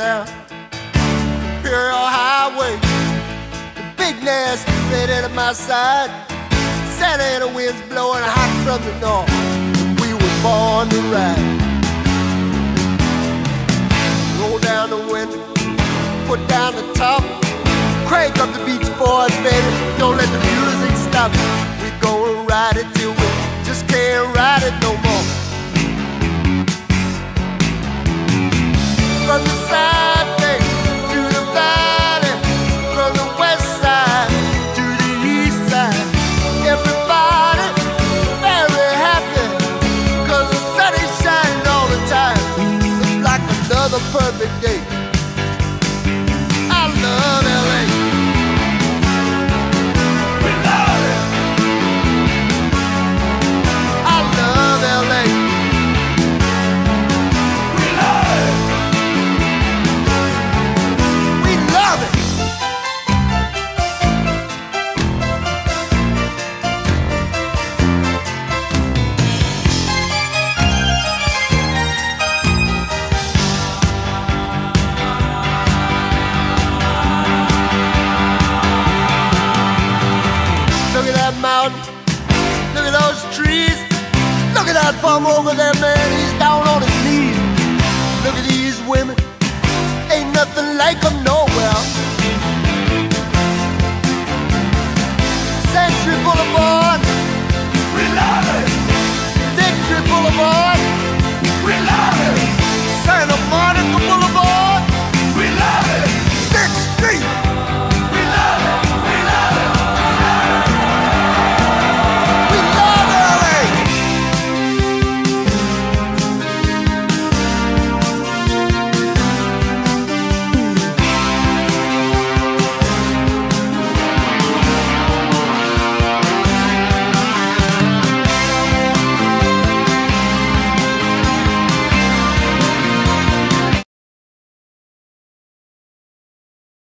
down Imperial Highway. The big nasty red at my side. Santa Ana winds blowing hot from the north. We were born to ride. Roll down the window, put down the top. Crank up the Beach Boys, baby. Don't let the music stop. We gonna ride it till we just can't ride it no more. Perfect mountain. Look at those trees. Look at that bum over there, man. He's down on his knees. Look at these women.